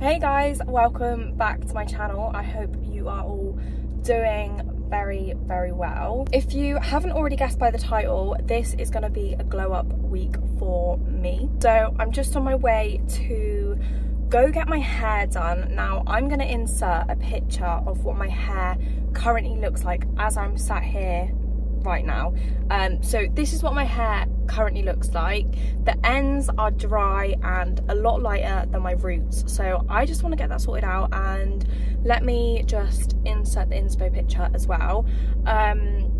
Hey guys, welcome back to my channel. I hope you are all doing very, very well. If you haven't already guessed by the title, this is gonna be a glow up week for me. So I'm just on my way to go get my hair done. Now I'm gonna insert a picture of what my hair currently looks like as I'm sat here right now. Um, so this is what my hair currently looks like. The ends are dry and a lot lighter than my roots. So I just want to get that sorted out and let me just insert the inspo picture as well. Um,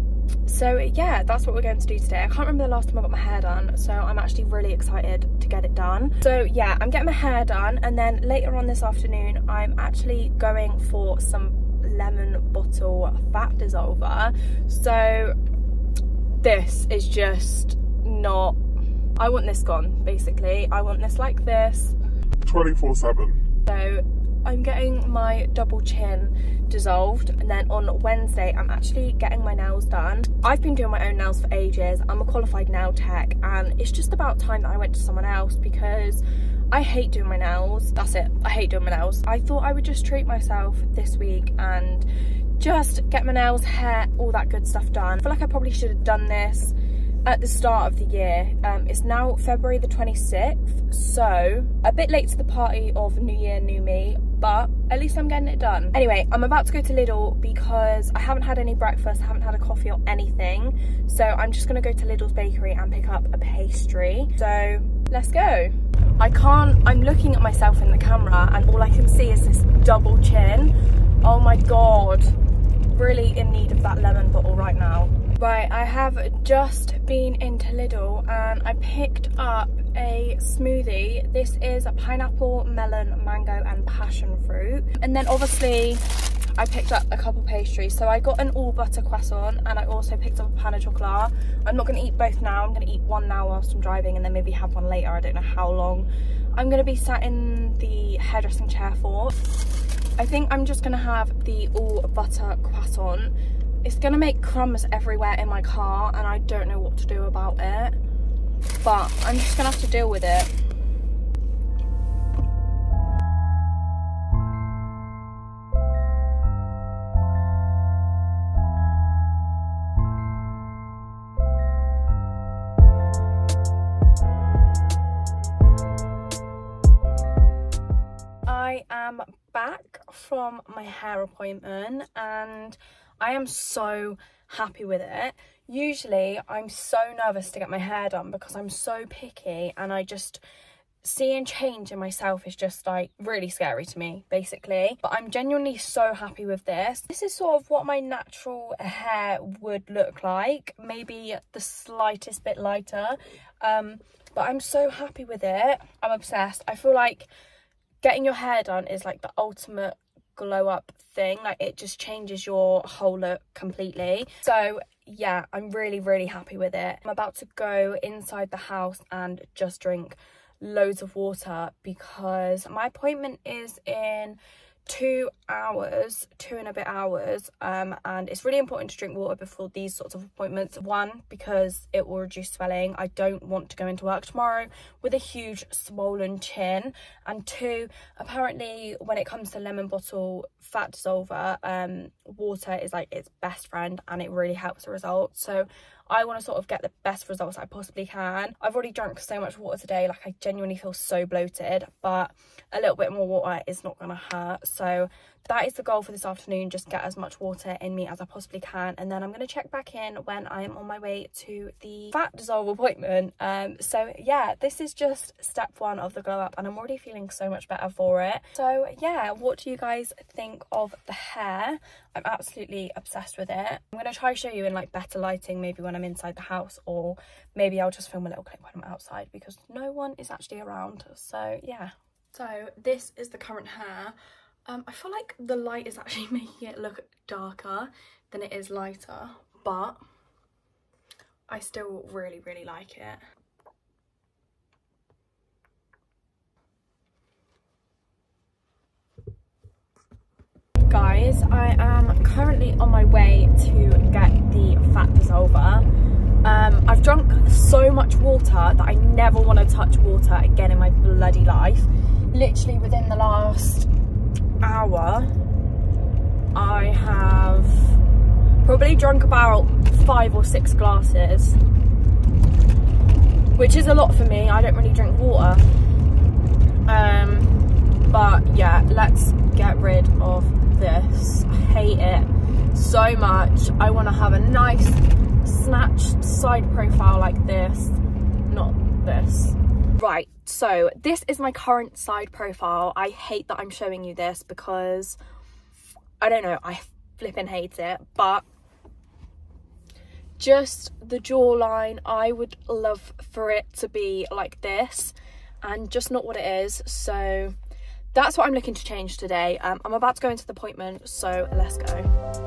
so yeah, that's what we're going to do today. I can't remember the last time I got my hair done, so I'm actually really excited to get it done. So yeah, I'm getting my hair done and then later on this afternoon, I'm actually going for some lemon bottle fat dissolver. So this is just not I want this gone basically. I want this like this. 24 7 so I'm getting my double chin dissolved and then on Wednesday I'm actually getting my nails done. I've been doing my own nails for ages. I'm a qualified nail tech and it's just about time that I went to someone else because I hate doing my nails. That's it. I hate doing my nails. I thought I would just treat myself this week and just get my nails, hair, all that good stuff done. I feel like I probably should have done this at the start of the year. Um, it's now February the 26th, so a bit late to the party of New Year, New Me, but at least I'm getting it done. Anyway, I'm about to go to Lidl because I haven't had any breakfast, I haven't had a coffee or anything, so I'm just gonna go to Lidl's bakery and pick up a pastry. So let's go. I can't, I'm looking at myself in the camera and all I can see is this double chin. Oh my God really in need of that lemon bottle right now. Right, I have just been into Lidl and I picked up a smoothie. This is a pineapple, melon, mango and passion fruit. And then obviously I picked up a couple pastries. So I got an all butter croissant and I also picked up a pain au chocolat. I'm not gonna eat both now. I'm gonna eat one now whilst I'm driving and then maybe have one later. I don't know how long. I'm gonna be sat in the hairdressing chair for. I think I'm just gonna have the all butter croissant. It's gonna make crumbs everywhere in my car and I don't know what to do about it. But I'm just gonna have to deal with it. From my hair appointment and I am so happy with it. Usually I'm so nervous to get my hair done because I'm so picky and I just seeing change in myself is just like really scary to me basically. But i'm genuinely so happy with this. This is sort of what my natural hair would look like maybe the slightest bit lighter um but i'm so happy with it. I'm obsessed. I feel like getting your hair done is like the ultimate glow up thing like it just changes your whole look completely. So yeah i'm really really happy with it. I'm about to go inside the house and just drink loads of water because my appointment is in two hours two and a bit hours um and it's really important to drink water before these sorts of appointments. One because it will reduce swelling. I don't want to go into work tomorrow with a huge swollen chin. And two apparently when it comes to lemon bottle fat dissolver um water is like its best friend and it really helps the result so I want to sort of get the best results I possibly can. I've already drunk so much water today, like I genuinely feel so bloated, but a little bit more water is not going to hurt. So that is the goal for this afternoon, just get as much water in me as I possibly can. And then I'm going to check back in when I am on my way to the fat dissolve appointment. Um, so yeah, this is just step one of the glow up and I'm already feeling so much better for it. So yeah, what do you guys think of the hair? I'm absolutely obsessed with it. I'm going to try show you in like better lighting, maybe when I'm inside the house or maybe I'll just film a little clip when I'm outside because no one is actually around. So yeah. So this is the current hair. Um, I feel like the light is actually making it look darker than it is lighter, but I still really, really like it. Guys, I am currently on my way to get the fat dissolver. Um, I've drunk so much water that I never want to touch water again in my bloody life literally within the last hour, I have probably drunk about five or six glasses, which is a lot for me. I don't really drink water. Um, but yeah, let's get rid of this. I hate it so much. I want to have a nice snatched side profile like this, not this. Right, so this is my current side profile. I hate that I'm showing you this because I don't know, I flipping hate it, but just the jawline, I would love for it to be like this and just not what it is. So that's what I'm looking to change today. Um, I'm about to go into the appointment, so let's go.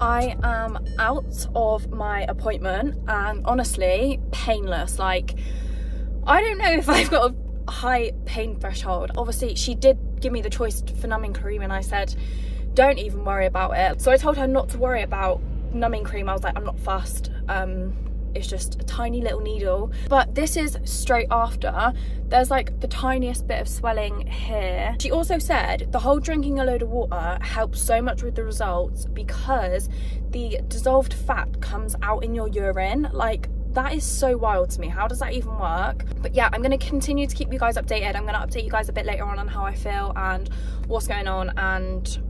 I am out of my appointment and honestly painless like I don't know if I've got a high pain threshold. Obviously she did give me the choice for numbing cream and I said don't even worry about it. So I told her not to worry about numbing cream. I was like I'm not fussed. Um it's just a tiny little needle. But this is straight after. There's like the tiniest bit of swelling here. She also said the whole drinking a load of water helps so much with the results because the dissolved fat comes out in your urine. Like that is so wild to me how does that even work but yeah i'm going to continue to keep you guys updated i'm going to update you guys a bit later on on how i feel and what's going on and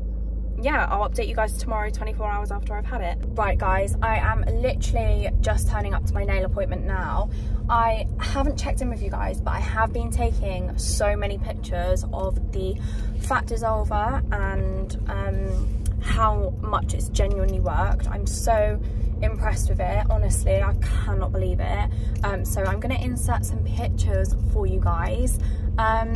yeah, I'll update you guys tomorrow 24 hours after I've had it. Right guys, I am literally just turning up to my nail appointment now. I haven't checked in with you guys, but I have been taking so many pictures of the fat dissolver and um, how much it's genuinely worked. I'm so impressed with it honestly i cannot believe it. Um, so i'm going to insert some pictures for you guys. Um,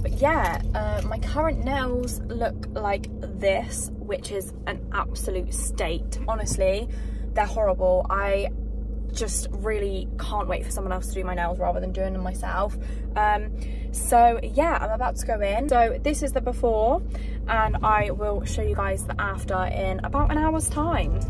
but yeah uh, my current nails look like this which is an absolute state. Honestly they're horrible. I just really can't wait for someone else to do my nails rather than doing them myself. Um, so yeah i'm about to go in. So this is the before and i will show you guys the after in about an hour's time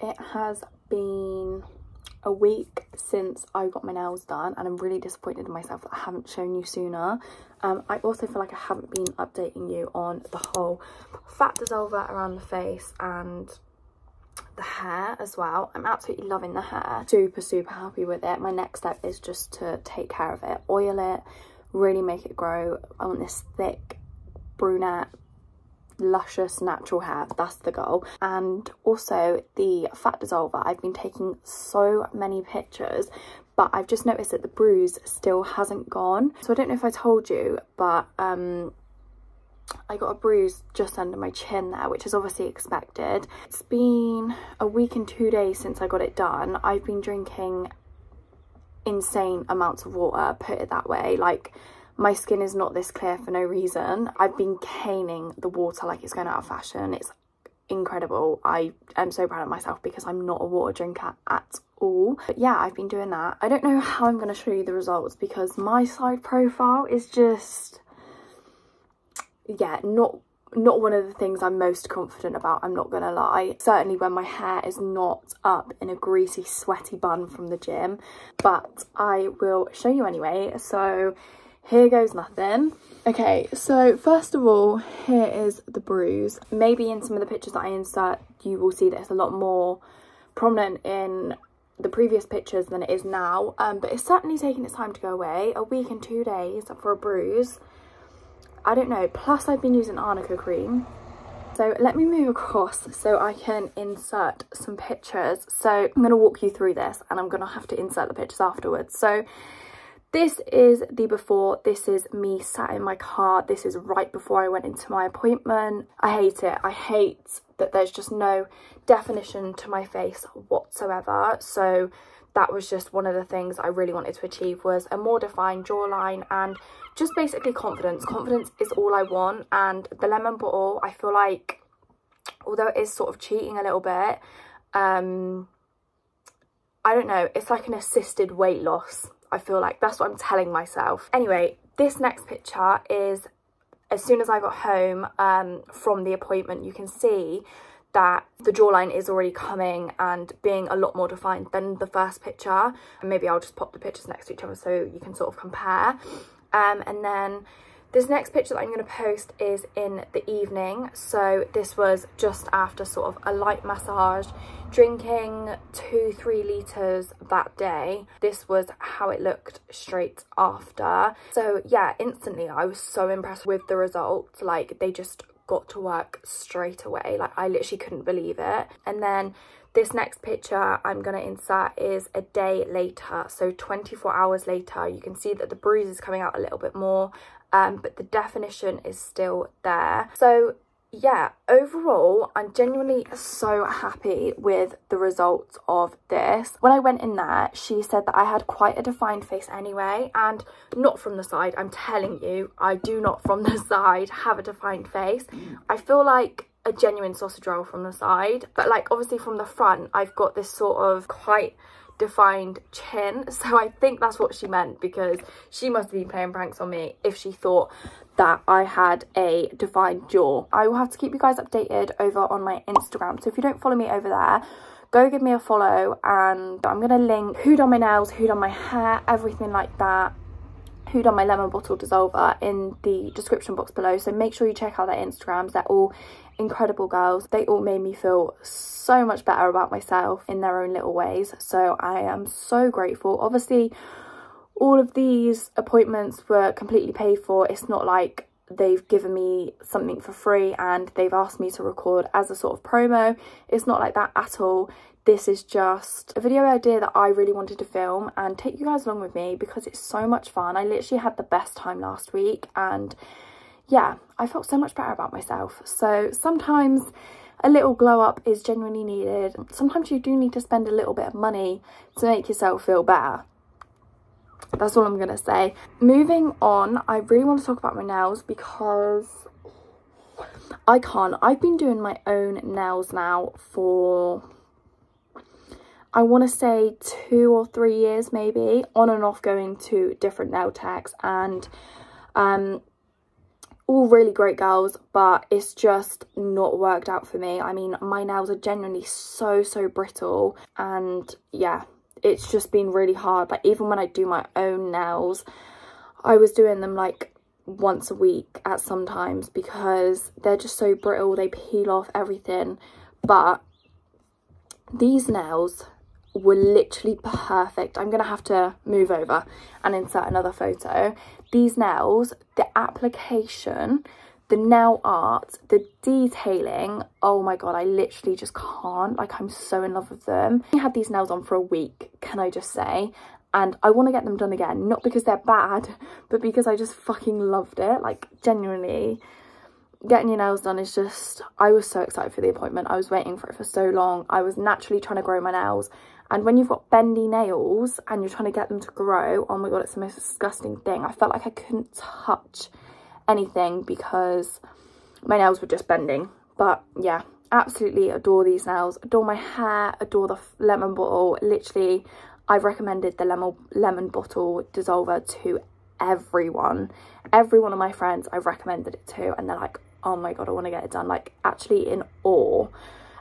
it has been a week since I got my nails done and I'm really disappointed in myself that I haven't shown you sooner. Um, I also feel like I haven't been updating you on the whole fat dissolver around the face and the hair as well. I'm absolutely loving the hair. Super, super happy with it. My next step is just to take care of it, oil it, really make it grow. I want this thick brunette luscious natural hair that's the goal and also the fat dissolver i've been taking so many pictures but i've just noticed that the bruise still hasn't gone so i don't know if i told you but um I got a bruise just under my chin there, which is obviously expected. It's been a week and two days since I got it done. I've been drinking insane amounts of water, put it that way. Like my skin is not this clear for no reason. I've been caning the water like it's going out of fashion. It's incredible. I am so proud of myself because I'm not a water drinker at all. But yeah, I've been doing that. I don't know how I'm going to show you the results because my side profile is just, yeah, not not one of the things I'm most confident about, I'm not gonna lie. Certainly when my hair is not up in a greasy, sweaty bun from the gym, but I will show you anyway. So here goes nothing. Okay, so first of all, here is the bruise. Maybe in some of the pictures that I insert, you will see that it's a lot more prominent in the previous pictures than it is now. Um, but it's certainly taking its time to go away. A week and two days for a bruise. I don't know. Plus, I've been using arnica cream. So let me move across so I can insert some pictures. So I'm going to walk you through this and I'm going to have to insert the pictures afterwards. So this is the before this is me sat in my car this is right before i went into my appointment. I hate it i hate that there's just no definition to my face whatsoever. So that was just one of the things I really wanted to achieve was a more defined jawline and just basically confidence. Confidence is all I want and the lemon bottle I feel like although it is sort of cheating a little bit um I don't know it's like an assisted weight loss I feel like that's what I'm telling myself. Anyway this next picture is as soon as I got home um, from the appointment you can see that the jawline is already coming and being a lot more defined than the first picture. And maybe I'll just pop the pictures next to each other so you can sort of compare. Um, and then this next picture that I'm going to post is in the evening. So this was just after sort of a light massage, drinking two, three litres that day. This was how it looked straight after. So yeah, instantly I was so impressed with the results. Like they just got to work straight away. Like I literally couldn't believe it. And then this next picture I'm going to insert is a day later. So 24 hours later, you can see that the bruise is coming out a little bit more, um, but the definition is still there. So yeah, overall, I'm genuinely so happy with the results of this. When I went in there, she said that I had quite a defined face anyway, and not from the side. I'm telling you, I do not from the side have a defined face. I feel like a genuine sausage roll from the side, but like obviously from the front, I've got this sort of quite defined chin so i think that's what she meant because she must have been playing pranks on me if she thought that I had a defined jaw. I will have to keep you guys updated over on my Instagram. So if you don't follow me over there, go give me a follow and I'm to link who done my nails, who done my hair, everything like that. Who done my lemon bottle dissolver in the description box below. So make sure you check out their instagrams. They're all incredible girls. They all made me feel so much better about myself in their own little ways so i am so grateful obviously all of these appointments were completely paid for. It's not like they've given me something for free and they've asked me to record as a sort of promo. It's not like that at all. This is just a video idea that I really wanted to film and take you guys along with me because it's so much fun. I literally had the best time last week and yeah, I felt so much better about myself. So sometimes a little glow up is genuinely needed. Sometimes you do need to spend a little bit of money to make yourself feel better. That's all I'm going to say. Moving on, I really want to talk about my nails because I can't. I've been doing my own nails now for, I want to say two or three years maybe, on and off going to different nail techs and um, all really great girls but it's just not worked out for me i mean my nails are genuinely so so brittle and yeah it's just been really hard. Like even when I do my own nails, I was doing them like once a week at sometimes because they're just so brittle. They peel off everything. But these nails were literally perfect. I'm to have to move over and insert another photo. These nails, the application the nail art, the detailing, oh my god, I literally just can't. Like, I'm so in love with them. I had these nails on for a week, can I just say? And I want to get them done again, not because they're bad, but because I just fucking loved it. Like, genuinely, getting your nails done is just... I was so excited for the appointment. I was waiting for it for so long. I was naturally trying to grow my nails. And when you've got bendy nails and you're trying to get them to grow, oh my god, it's the most disgusting thing. I felt like I couldn't touch anything because my nails were just bending. But yeah, absolutely adore these nails. Adore my hair, adore the lemon bottle. Literally, I've recommended the lemon, lemon bottle dissolver to everyone. Every one of my friends I've recommended it to and they're like, oh my god, I want to get it done. Like actually in awe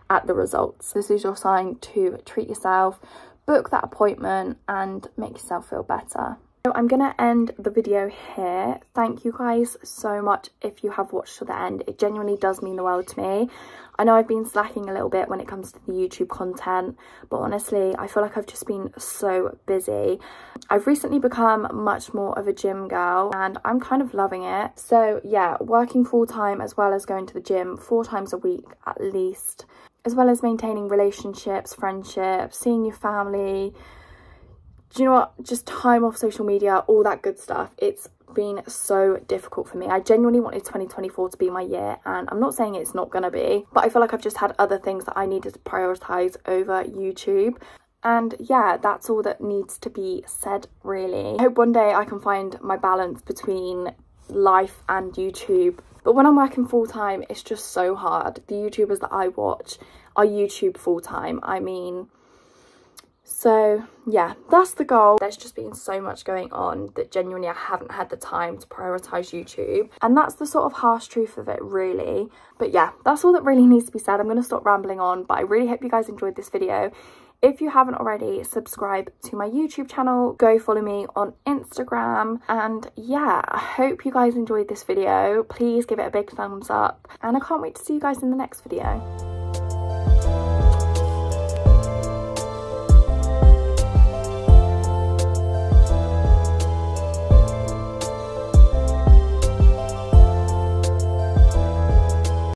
at the results. This is your sign to treat yourself, book that appointment and make yourself feel better. So I'm going to end the video here. Thank you guys so much if you have watched to the end. It genuinely does mean the world to me. I know I've been slacking a little bit when it comes to the YouTube content, but honestly, I feel like I've just been so busy. I've recently become much more of a gym girl and I'm kind of loving it. So yeah, working full time as well as going to the gym four times a week at least, as well as maintaining relationships, friendships, seeing your family, do you know what? Just time off social media, all that good stuff. It's been so difficult for me. I genuinely wanted 2024 to be my year and I'm not saying it's not gonna be, but I feel like I've just had other things that I needed to prioritize over YouTube. And yeah, that's all that needs to be said, really. I hope one day I can find my balance between life and YouTube. But when I'm working full time, it's just so hard. The YouTubers that I watch are YouTube full time. I mean, so yeah, that's the goal. There's just been so much going on that genuinely I haven't had the time to prioritise YouTube. And that's the sort of harsh truth of it really. But yeah, that's all that really needs to be said. I'm going to stop rambling on, but I really hope you guys enjoyed this video. If you haven't already, subscribe to my YouTube channel, go follow me on Instagram. And yeah, I hope you guys enjoyed this video. Please give it a big thumbs up. And I can't wait to see you guys in the next video.